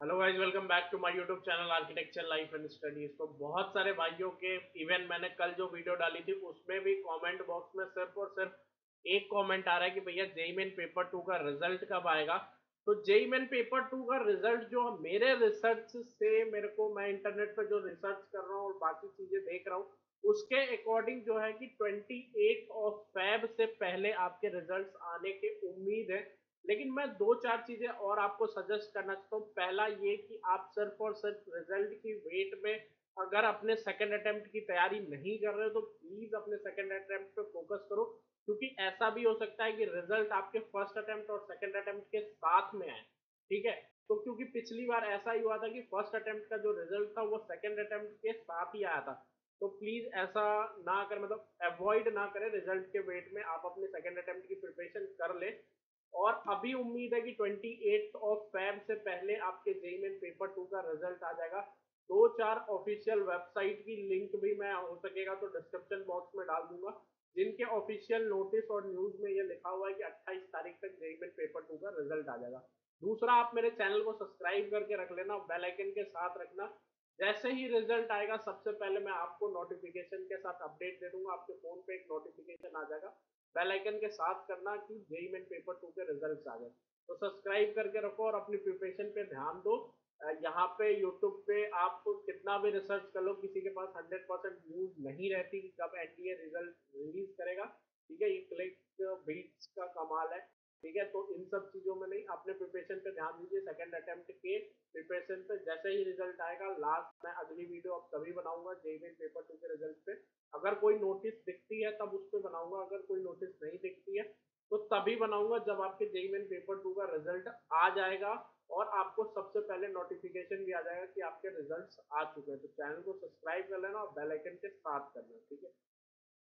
Hello guys welcome back to my YouTube channel architecture life and studies तो बहुत सारे भाइयों के इवन मैंने कल जो वीडियो डाली थी, उसमें भी कमेंट बॉक्स में सिर्फ़ और सिर्फ़ एक कमेंट आ रहा है कि भैया जेई मेन पेपर टू का रिज़ल्ट कब आएगा? तो जेई मेन पेपर टू का रिज़ल्ट जो मेरे रिसर्च से, मेरे को मैं इंटरनेट पर जो रिसर्च कर रहा हूँ और बाकी चीज़ें देख रहा हूँ, उसके अकॉर्डिंग जो है कि 28 ऑफ़ फेब से पहले आपके रिज़ल्ट आने की उम्मीद है। लेकिन मैं दो चार चीज़ें और आपको सजेस्ट करना चाहता हूँ। पहला ये कि आप सिर्फ़ और सिर्फ़ रिज़ल्ट की वेट में अगर अपने सेकेंड अटेम्प्ट की तैयारी नहीं कर रहे हो तो प्लीज़ अपने सेकेंड अटेम्प्ट पे फोकस करो। क्योंकि ऐसा भी हो सकता है कि रिज़ल्ट आपके फ़र्स्ट अटेम्प्ट और सेकेंड अटेम्प्ट के साथ में आए, ठीक है? तो क्योंकि पिछली बार ऐसा ही हुआ था कि फ़र्स्ट अटेम्प्ट का जो रिज़ल्ट था, वो सेकेंड अटेम्प्ट के साथ ही आया था। तो प्लीज़ ऐसा ना कर मतलब अवॉइड ना करें रिज़ल्ट के वेट में। आप अपने सेकेंड अटेम्प्ट की प्रिपरेशन कर ले। और अभी उम्मीद है कि ट्वेंटी ऑफ़ फेब से पहले आपके जेईमेन पेपर टू का रिज़ल्ट आ जाएगा। दो चार ऑफिशियल वेबसाइट की लिंक भी मैं हो सकेगा तो डिस्क्रिप्शन बॉक्स में डाल दूँगा, जिनके ऑफिशियल नोटिस और न्यूज़ में ये लिखा हुआ है कि 28 तारीख तक जेईमेन पेपर टू का रिज़ल्ट आ जाएगा। दूसरा, आप मेरे चैनल को सब्सक्राइब करके रख लेना बेल आइकन के साथ रखना। जैसे ही रिज़ल्ट आएगा, सबसे पहले मैं आपको नोटिफिकेशन के साथ अपडेट दे दूँगा, आपके फ़ोन पे एक नोटिफिकेशन आ जाएगा। बेल आइकन के साथ करना कि जेई मेन पेपर टू के रिज़ल्ट आ गए तो सब्सक्राइब करके रखो और अपनी प्रिपरेशन पे ध्यान दो। यहाँ पे यूट्यूब पे आप कितना भी रिसर्च कर लो, किसी के पास 100 परसेंट न्यूज़ नहीं रहती कि कब एनडीए रिज़ल्ट रिलीज़ करेगा। ठीक है, ये क्लिक बीट्स का कमाल है। ठीक है? तो इन सब चीज़ों में नहीं, अपने प्रिपरेशन पे ध्यान दीजिए। सेकंड अटेम्प्ट के प्रिपरेशन पे जैसे ही रिज़ल्ट आएगा लास्ट मैं अगली वीडियो अब तभी बनाऊँगा जेई पेपर टू के रिज़ल्ट पे। अगर कोई नोटिस दिखती है, तब उस पर बनाऊँगा। अगर कोई नोटिस नहीं दिखती है तो तभी बनाऊँगा जब आपके जेई मेन पेपर टू का रिज़ल्ट आ जाएगा और आपको सबसे पहले नोटिफिकेशन भी आ जाएगा कि आपके रिजल्ट्स आ चुके हैं। तो चैनल को सब्सक्राइब कर लेना और बेल आइकन के साथ करना, ठीक है?